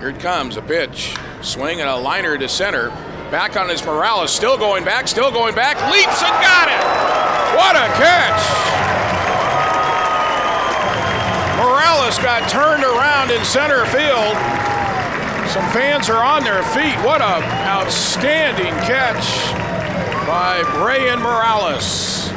Here it comes, a pitch. Swing and a liner to center. Back on his Morales, still going back, still going back, leaps and got it! What a catch! Morales got turned around in center field. Some fans are on their feet. What a outstanding catch by Brayan Morales.